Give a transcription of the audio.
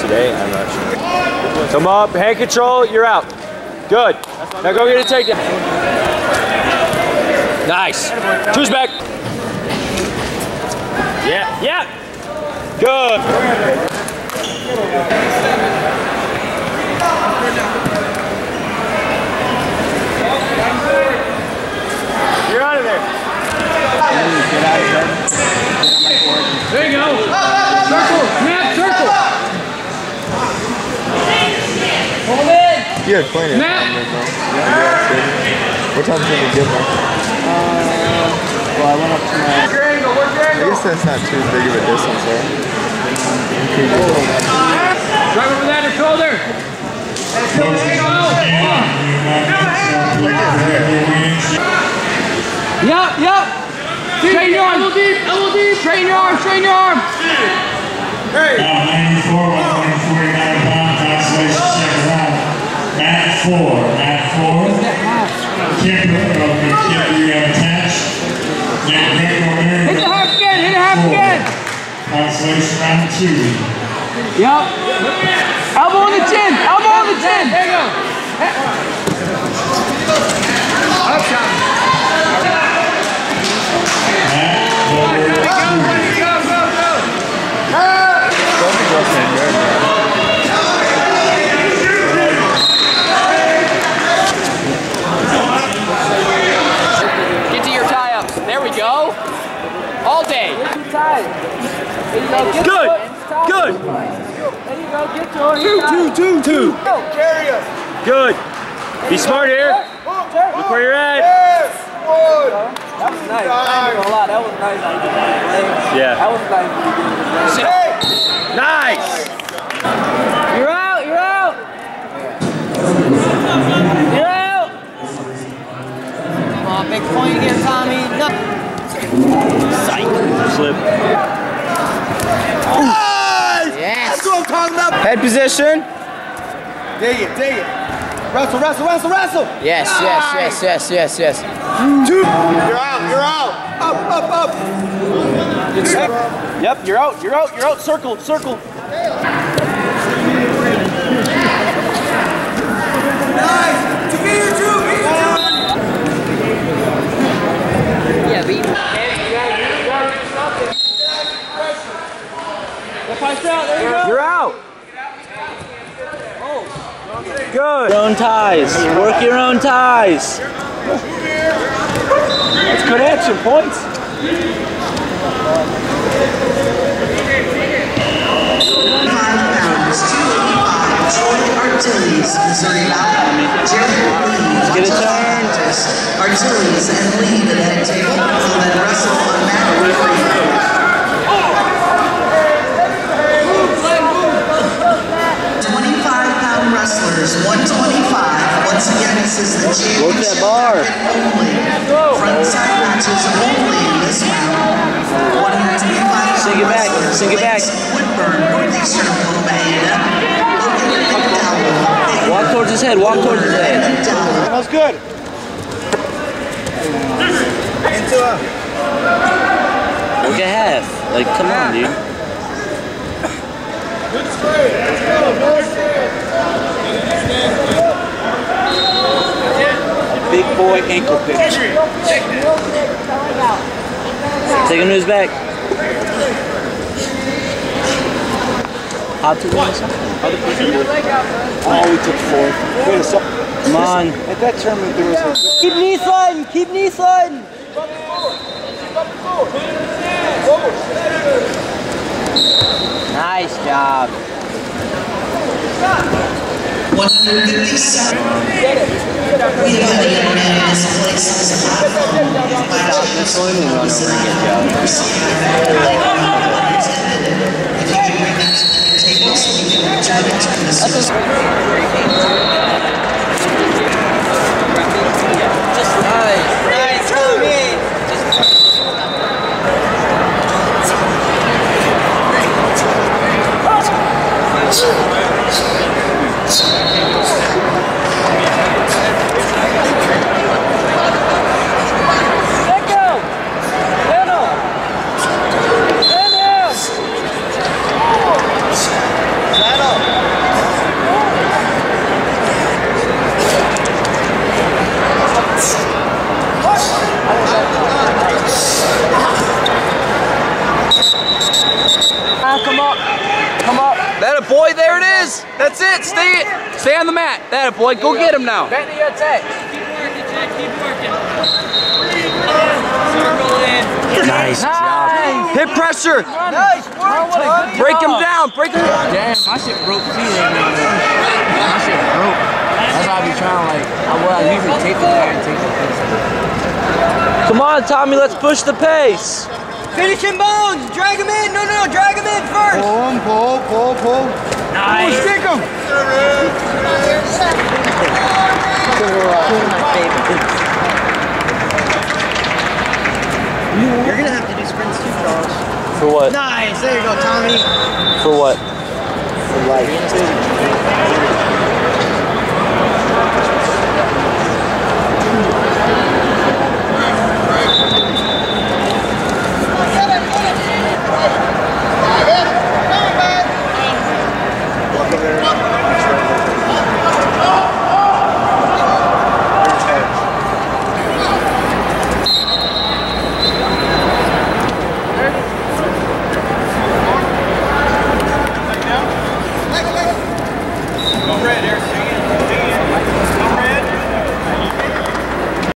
Today, I'm not sure. Come up, hand control, you're out. Good. Now go get a takedown. Nice. Choose back. Yeah, yeah. Good. You're out of there. There you go. Circle, snap, circle. Hold it. You had plenty of time there, bro. Yeah, What time did you get back? Uh, well, I went up to my. I guess that's not too big of a distance, right? Drive over that shoulder. Yup, yup. Straighten your arm. Elbow deep, elbow deep. Straighten your arm, straighten your arm. Now four, Matt four. Kipper of the have attached. Nick Greco Hit the half again, hit the half again. Consolation round two. Yup. Elbow on the chin, elbow on the chin. There you go. Matt number two. Get to your tie-ups. There we go. All day. Good. Good. There you go. Get your Two, two, two, two. Good. Be smart here. Look where you're at. That was nice. I ain't gonna lie, that was nice. Yeah. That was nice. Nice. Head position. Dig it, dig it. Wrestle, wrestle, wrestle, wrestle. Yes, yes, yes, yes, yes, yes. Two. You're out, you're out. Up, up, up. Yep, you're out, you're out, you're out. Circle, circle. Yeah, beat. You're out. Good. Your own ties. Work your own ties. That's good action. Points. pounds, 285, Troy Artilles, Missouri Valley. Jared Lee, get a turn. Artilles and Lee to the head table, will then wrestle on mat three. Twenty-five pound wrestlers, one twenty-five. Once again, this is the Work that championship bar. only. Front matches only in this round. One hundred twenty-five Sing it back, sing it back. Woodburn, Northeastern Pennsylvania. Walk towards his head. Walk towards his head. McDowell. That was good. Work a half. Like, come on, dude. Big boy ankle pinch. Take him to his back. Hop to the other side. Oh, we took fourth. Wait a second. Come on. At that tournament, there was a Keep knee sliding. Keep knee sliding. Nice job. 157. We had a young in this place that to the we. Nice. Nice, Tommy. Let go. Little. Come up. That a boy, there it is. That's it. Stay stay on the mat. That boy. Go get him now. Back to your attack. Nice. Nice. Job. Hit pressure. Nice work, Tommy. Break him down. Break him down. Damn, my shit broke too right now. My shit broke. That's why I be trying like, I will I usually take the guy and take the piece. Come on, Tommy. Let's push the pace. Finish him, Bones. Drag him in. No, no, no. Drag him in first. Pull him, pull, pull, pull. Nice. Stick him. You're going to have to do sprints too, Charles. For what? Nice. There you go, Tommy. For what?